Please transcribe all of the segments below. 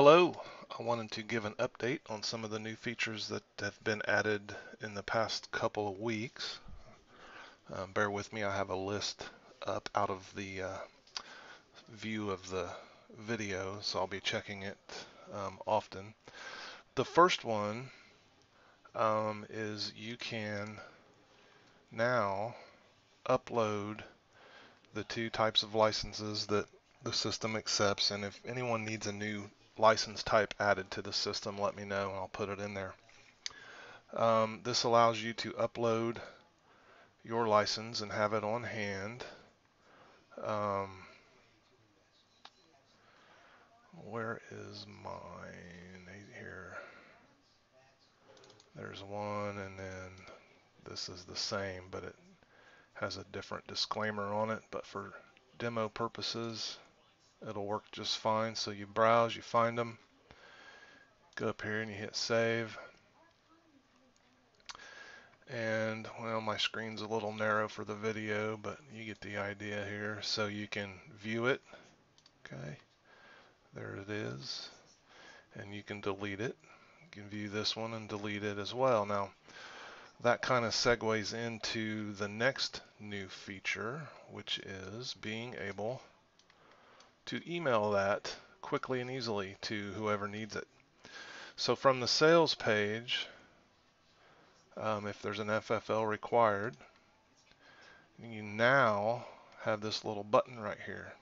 Hello, I wanted to give an update on some of the new features that have been added in the past couple of weeks. Um, bear with me, I have a list up out of the uh, view of the video, so I'll be checking it um, often. The first one um, is you can now upload the two types of licenses that the system accepts and if anyone needs a new license type added to the system let me know and I'll put it in there. Um, this allows you to upload your license and have it on hand. Um, where is mine? Here. There's one and then this is the same but it has a different disclaimer on it but for demo purposes it'll work just fine. So you browse you find them. Go up here and you hit save. And well my screen's a little narrow for the video but you get the idea here. So you can view it. Okay. There it is. And you can delete it. You can view this one and delete it as well. Now that kind of segues into the next new feature which is being able to email that quickly and easily to whoever needs it so from the sales page um, if there's an FFL required. You now have this little button right here.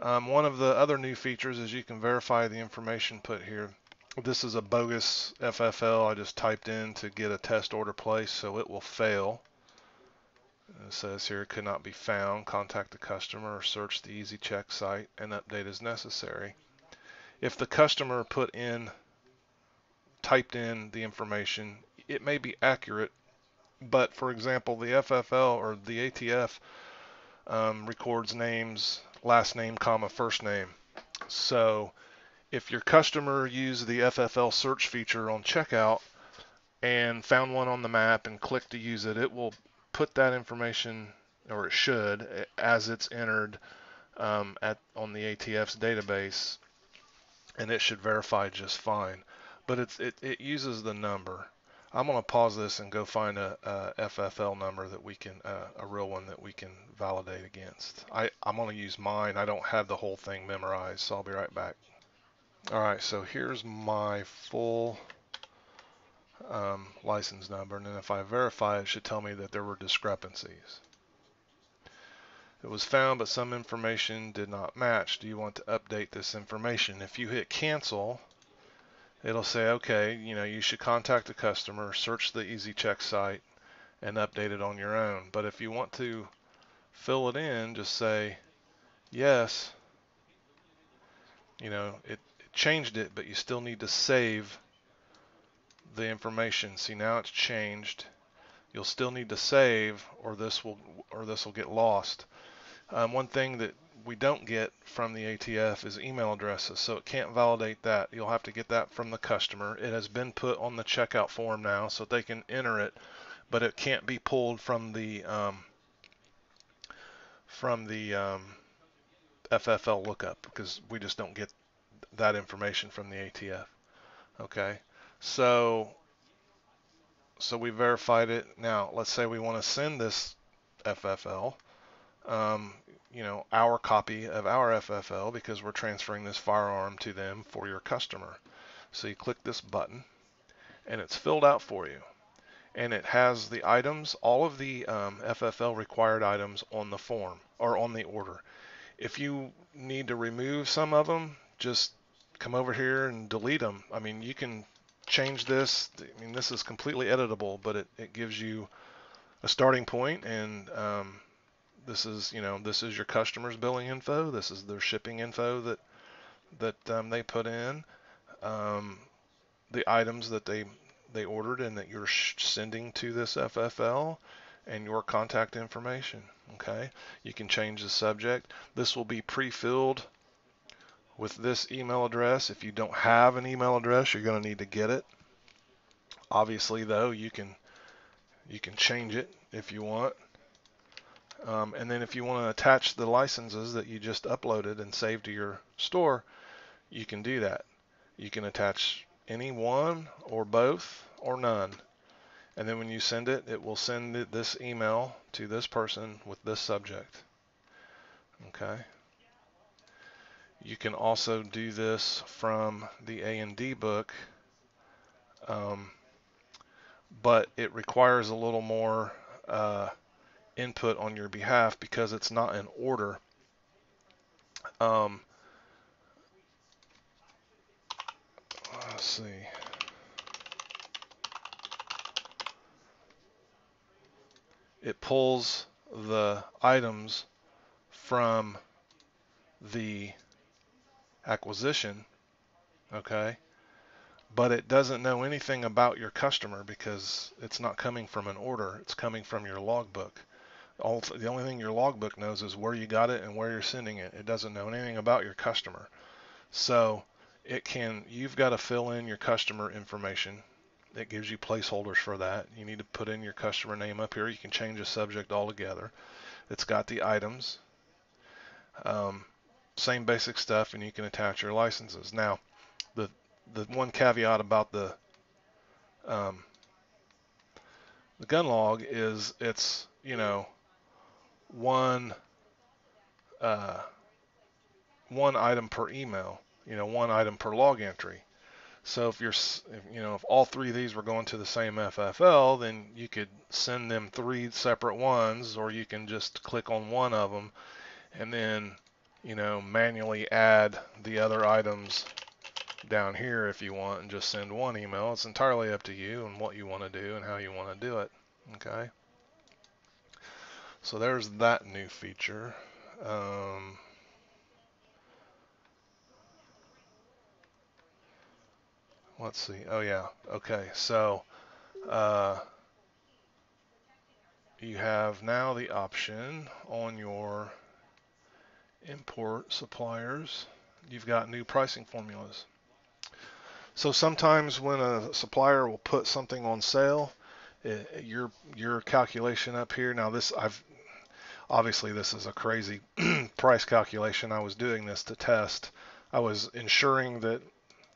Um, one of the other new features is you can verify the information put here. This is a bogus FFL I just typed in to get a test order placed, so it will fail. It says here it could not be found. Contact the customer or search the eZ Check site and update as necessary. If the customer put in, typed in the information, it may be accurate, but for example, the FFL or the ATF um, records names, last name, comma, first name. So if your customer used the FFL search feature on checkout and found one on the map and clicked to use it, it will put that information, or it should, as it's entered um, at on the ATF's database, and it should verify just fine. But it's, it, it uses the number. I'm going to pause this and go find a, a FFL number that we can, uh, a real one that we can validate against. I, I'm going to use mine. I don't have the whole thing memorized, so I'll be right back. All right, so here's my full um, license number, and then if I verify, it should tell me that there were discrepancies. It was found, but some information did not match. Do you want to update this information? If you hit cancel, it'll say, okay, you know, you should contact the customer, search the eZ Check site, and update it on your own. But if you want to fill it in, just say, yes, you know, it, it changed it, but you still need to save the information. See, now it's changed. You'll still need to save, or this will, or this will get lost. Um, one thing that we don't get from the ATF is email addresses, so it can't validate that. You'll have to get that from the customer. It has been put on the checkout form now, so they can enter it, but it can't be pulled from the um, from the um, FFL lookup because we just don't get that information from the ATF. Okay, so so we verified it. Now let's say we want to send this FFL. Um, you know, our copy of our FFL because we're transferring this firearm to them for your customer. So you click this button and it's filled out for you. And it has the items, all of the um, FFL required items on the form or on the order. If you need to remove some of them, just come over here and delete them. I mean, you can change this. I mean, this is completely editable, but it, it gives you a starting point and um, this is, you know, this is your customer's billing info. This is their shipping info that that um, they put in. Um, the items that they they ordered and that you're sending to this FFL and your contact information. Okay, you can change the subject. This will be pre-filled with this email address. If you don't have an email address, you're going to need to get it. Obviously, though, you can you can change it if you want. Um, and then if you want to attach the licenses that you just uploaded and saved to your store, you can do that. You can attach any one or both or none. And then when you send it, it will send this email to this person with this subject. Okay. You can also do this from the A&D book, um, but it requires a little more uh, input on your behalf because it's not in order. Um, let's see. It pulls the items from the acquisition, okay? But it doesn't know anything about your customer because it's not coming from an order, it's coming from your logbook. All, the only thing your logbook knows is where you got it and where you're sending it. It doesn't know anything about your customer. So it can, you've got to fill in your customer information. It gives you placeholders for that. You need to put in your customer name up here. You can change the subject altogether. It's got the items. Um, same basic stuff and you can attach your licenses. Now, the the one caveat about the um, the gun log is it's you know one uh, one item per email, you know one item per log entry. So if you're if, you know if all three of these were going to the same FFL, then you could send them three separate ones, or you can just click on one of them and then you know, manually add the other items down here if you want and just send one email. It's entirely up to you and what you want to do and how you want to do it. Okay. So there's that new feature. Um, let's see. Oh yeah. Okay. So uh, you have now the option on your import suppliers, you've got new pricing formulas. So sometimes when a supplier will put something on sale, it, eh, your your calculation up here. Now this I've obviously this is a crazy price calculation. I was doing this to test. I was ensuring that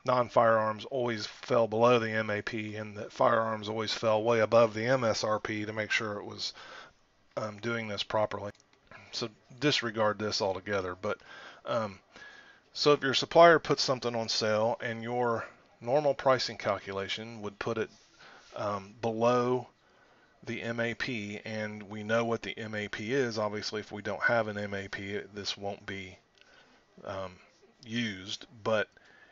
non-firearms always fell below the MAP and that firearms always fell way above the MSRP to make sure it was um, doing this properly so disregard this altogether. But um, so if your supplier puts something on sale and your normal pricing calculation would put it um, below the MAP, and we know what the MAP is. Obviously, if we don't have an MAP, this won't be um, used. But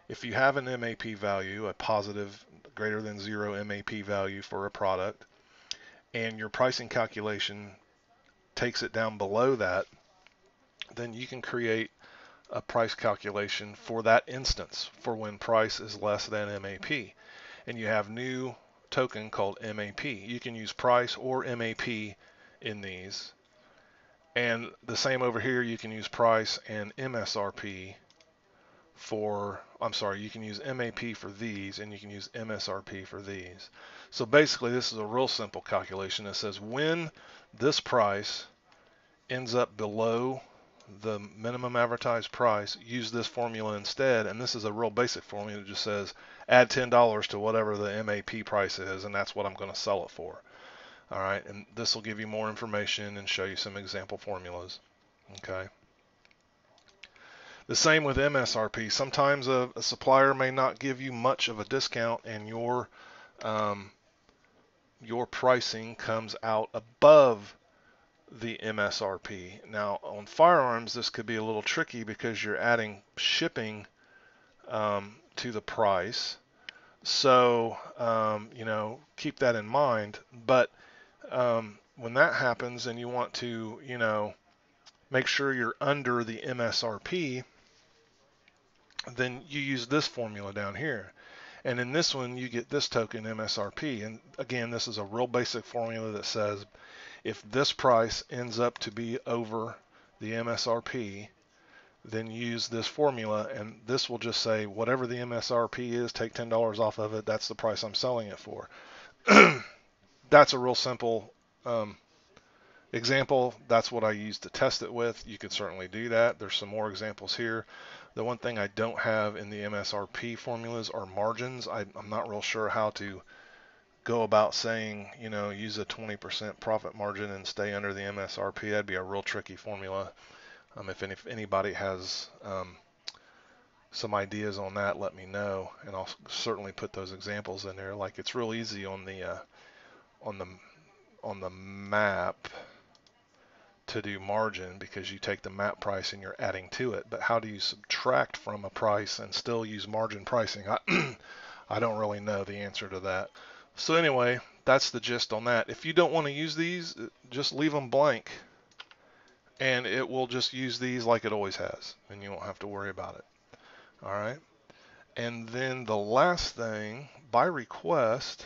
if you have an MAP value, a positive greater than zero MAP value for a product, and your pricing calculation takes it down below that, then you can create a price calculation for that instance for when price is less than MAP. And you have new token called MAP. You can use price or MAP in these. And the same over here, you can use price and MSRP for, I'm sorry, you can use MAP for these and you can use MSRP for these. So basically this is a real simple calculation that says when this price ends up below the minimum advertised price, use this formula instead. And this is a real basic formula that just says add $10 to whatever the MAP price is, and that's what I'm going to sell it for. All right, and this will give you more information and show you some example formulas. Okay. The same with MSRP. Sometimes a, a supplier may not give you much of a discount, and your um, your pricing comes out above the MSRP. Now on firearms, this could be a little tricky because you're adding shipping um, to the price. So um, you know keep that in mind. But um, when that happens and you want to you know make sure you're under the MSRP, then you use this formula down here. And in this one, you get this token MSRP. And again, this is a real basic formula that says if this price ends up to be over the MSRP, then use this formula and this will just say whatever the MSRP is, take $10 off of it. That's the price I'm selling it for. That's a real simple um, example, that's what I used to test it with. You could certainly do that. There's some more examples here. The one thing I don't have in the MSRP formulas are margins. I, am not real sure how to go about saying, you know, use a 20% profit margin and stay under the MSRP. That'd be a real tricky formula. Um, if, any, if, anybody has um, some ideas on that, let me know, and I'll certainly put those examples in there. Like it's real easy on the uh, on the on the map to do margin because you take the map price and you're adding to it. But how do you subtract from a price and still use margin pricing? I, I don't really know the answer to that. So anyway, that's the gist on that. If you don't want to use these, just leave them blank and it will just use these like it always has and you won't have to worry about it. All right. And then the last thing by request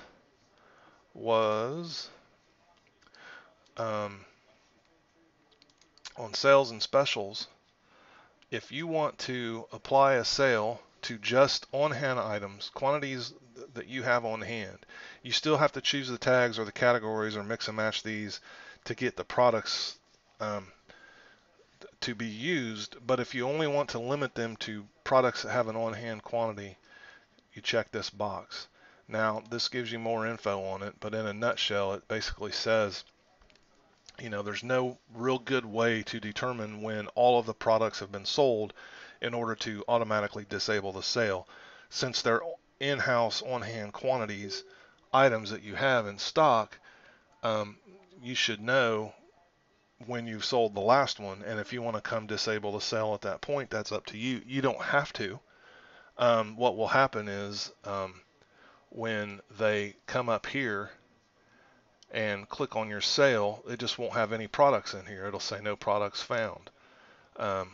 was um, on sales and specials, if you want to apply a sale to just on-hand items, quantities that you have on hand, you still have to choose the tags or the categories or mix and match these to get the products um, to be used. But if you only want to limit them to products that have an on-hand quantity, you check this box. Now, this gives you more info on it, but in a nutshell, it basically says you know, there's no real good way to determine when all of the products have been sold in order to automatically disable the sale. Since they're in-house on-hand quantities, items that you have in stock, um, you should know when you've sold the last one. And if you want to come disable the sale at that point, that's up to you. You don't have to. Um, what will happen is um, when they come up here and click on your sale, it just won't have any products in here. It'll say no products found. Um,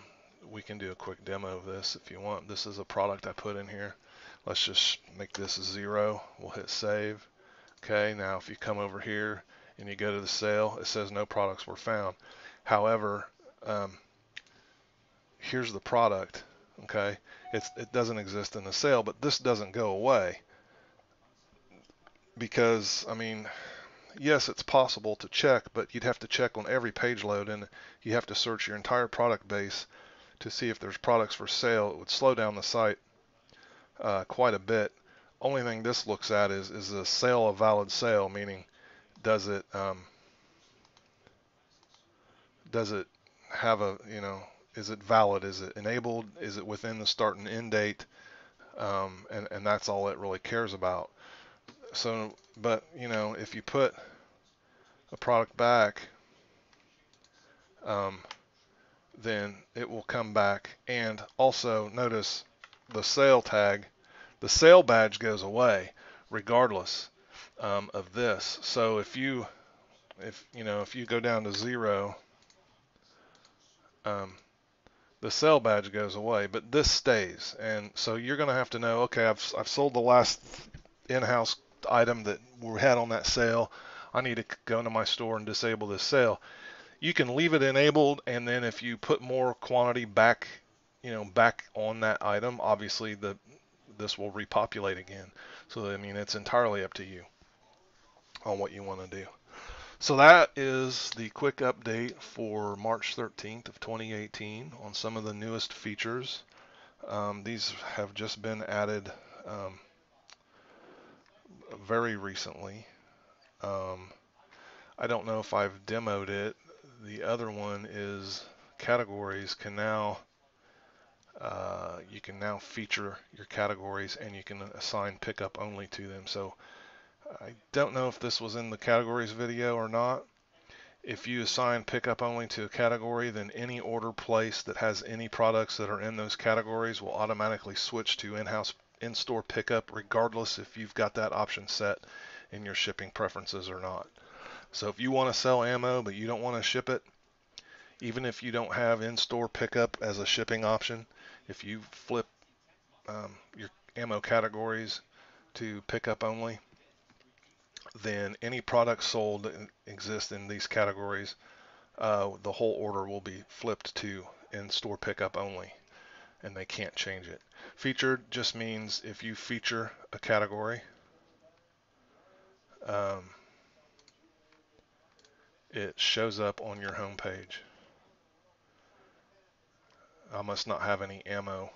we can do a quick demo of this if you want. This is a product I put in here. Let's just make this a zero. We'll hit save. Okay, now if you come over here and you go to the sale, it says no products were found. However, um, here's the product. Okay, it's, it doesn't exist in the sale, but this doesn't go away because I mean yes, it's possible to check, but you'd have to check on every page load and you have to search your entire product base to see if there's products for sale. It would slow down the site uh, quite a bit. Only thing this looks at is is a sale a valid sale, meaning does it um, does it have a you know is it valid? Is it enabled? Is it within the start and end date? Um, and and that's all it really cares about so, but you know, if you put a product back, um, then it will come back. And also notice the sale tag, the sale badge goes away regardless um, of this. So if you, if you know, if you go down to zero, um, the sale badge goes away, but this stays. And so you're going to have to know, okay, I've, I've sold the last in-house item that we had on that sale. I need to go into my store and disable this sale. You can leave it enabled, and then if you put more quantity back, you know, back on that item, obviously the this will repopulate again. So I mean, it's entirely up to you on what you want to do. So that is the quick update for March 13th of 2018 on some of the newest features. Um, these have just been added um, very recently. Um, I don't know if I've demoed it. The other one is categories can now uh, you can now feature your categories and you can assign pickup only to them. So I don't know if this was in the categories video or not. If you assign pickup only to a category, then any order placed that has any products that are in those categories will automatically switch to in-house in-store pickup regardless if you've got that option set in your shipping preferences or not. So if you want to sell ammo but you don't want to ship it, even if you don't have in-store pickup as a shipping option, if you flip um, your ammo categories to pickup only, then any products sold that exist in these categories, uh, the whole order will be flipped to in-store pickup only and they can't change it. Featured just means if you feature a category, um, it shows up on your home page. I must not have any ammo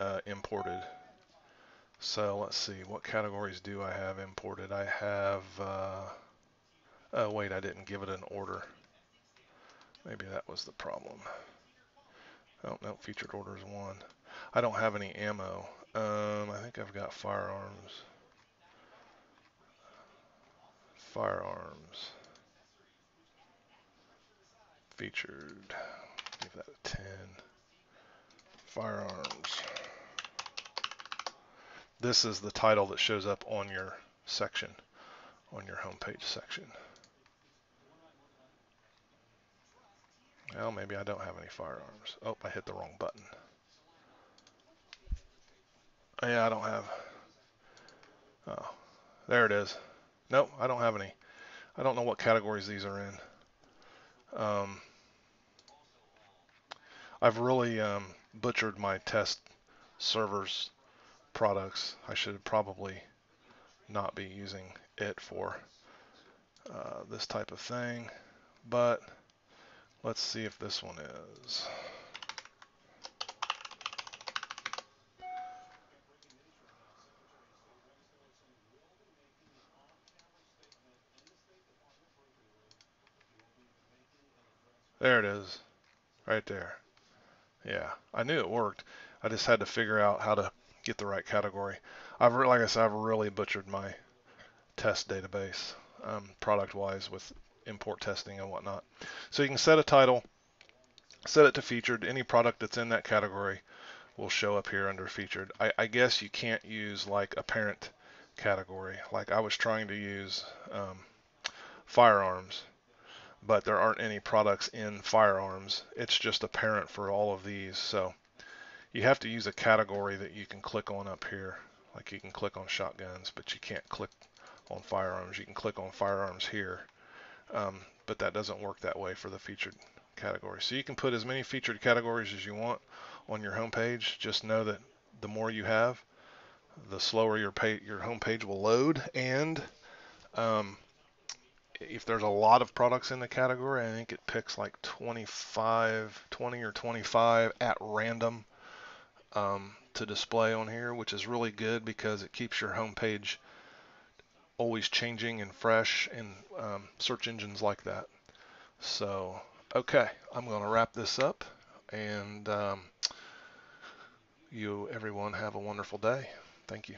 uh, imported. So let's see, what categories do I have imported? I have, uh, oh wait, I didn't give it an order. Maybe that was the problem. Oh, no, featured orders one. I don't have any ammo. Um, I think I've got firearms. Firearms. Featured. Give that a 10. Firearms. This is the title that shows up on your section, on your homepage section. Well, maybe I don't have any firearms. Oh, I hit the wrong button. Oh, yeah, I don't have. Oh, there it is. Nope, I don't have any. I don't know what categories these are in. Um, I've really um, butchered my test servers products. I should probably not be using it for uh, this type of thing, but let's see if this one is. There it is, right there. Yeah, I knew it worked. I just had to figure out how to get the right category. I've like I said, I've really butchered my test database um, product-wise with import testing and whatnot. So you can set a title, set it to featured. Any product that's in that category will show up here under featured. I, I guess you can't use like a parent category. Like I was trying to use um, firearms but there aren't any products in firearms. It's just apparent for all of these. So you have to use a category that you can click on up here. Like you can click on shotguns, but you can't click on firearms. You can click on firearms here, um, but that doesn't work that way for the featured category. So you can put as many featured categories as you want on your home page. Just know that the more you have, the slower your page, your home page will load, and um, if there's a lot of products in the category, I think it picks like 25, 20 or 25 at random um, to display on here, which is really good because it keeps your home page always changing and fresh in um, search engines like that. So, okay, I'm going to wrap this up and um, you everyone have a wonderful day. Thank you.